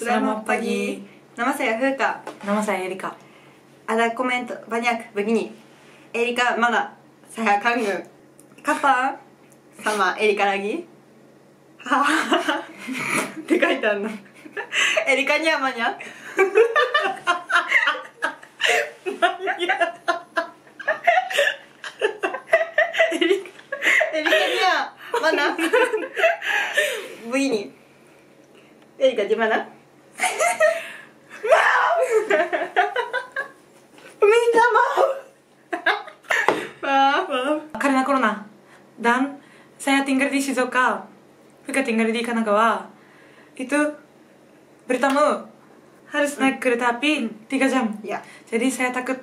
プラマッパギー生瀬や風う生瀬やエリカアダコメントバニャクブギニ。エリカマナサヤカングカッパン？サマエリカラギ？ハハって書いてあるの。エリカニャマニャ？マニャ。エリエリカニャマナブギニ。エリカジマナ Karena corona dan saya tinggal di Shizuoka, Fuka tinggal di Kanagawa. Itu bertamu harus naik kereta api 3 jam. Ya. Jadi saya takut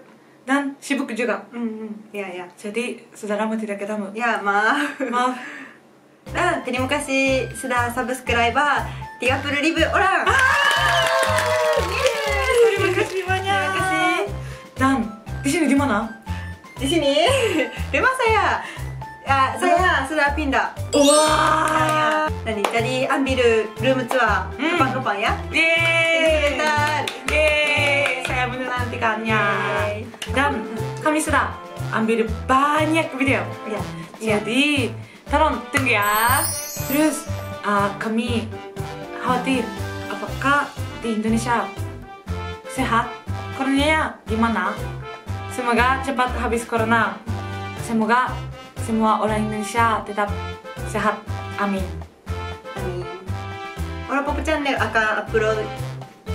dan sibuk juga. Hmm, hmm. ya, ya. Jadi saudaramu tidak ketemu. Ya, maaf. Maaf. Dan terima kasih sudah subscriber 30 ribu orang. Terima kasih banyak. Terima kasih. Dan di sini di mana? Di sini rumah saya. Ya, saya sudah pindah. Wah. Nani? Jadi ambil room tour Hmm. kapan-kapan ya. Yeay. Sebentar. Yeay. Saya menantikannya. Yeay. Dan kami sudah ambil banyak video. Ya. Jadi, tolong tunggu ya. Terus, uh, kami khawatir apakah di Indonesia sehat? Coronanya gimana? Semoga cepat habis corona. Semoga semua orang Indonesia tetap sehat. Amin. Amin. Orang Pop Channel akan upload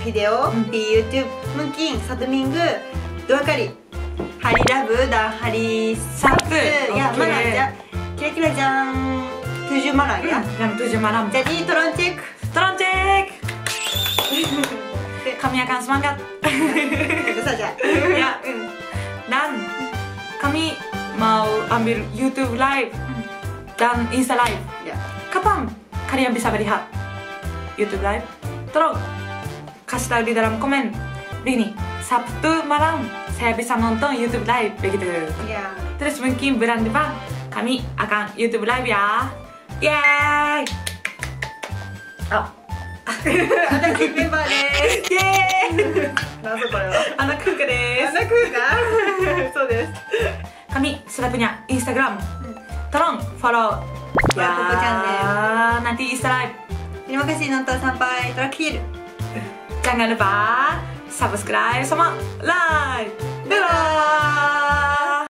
video Hmm. di YouTube mungkin satu minggu dua kali. Hari Rabu dan hari Sabtu. Ya, mana aja. Kira-kira jam 7 malam ya. Jam 7 malam. Jadi tolong cek. Tolong cek. Kami akan semangat. Itu saja. mau ambil YouTube live dan Insta live. Ya. Kapan kalian bisa melihat YouTube live? Tolong kasih tahu di dalam komen. Begini, Sabtu malam saya bisa nonton YouTube live begitu. Ya. Terus mungkin bulan depan kami akan YouTube live ya. Yeay! Oh, 私メンバーです。 yeay! なんぞこれは。 Anak Kuka です。アナクーかそうです。 Kami Sudah punya Instagram. Tolong follow Ya, Channel. Nanti Insta live. Terima kasih nonton sampai terakhir. Jangan lupa subscribe sama like. Dadah!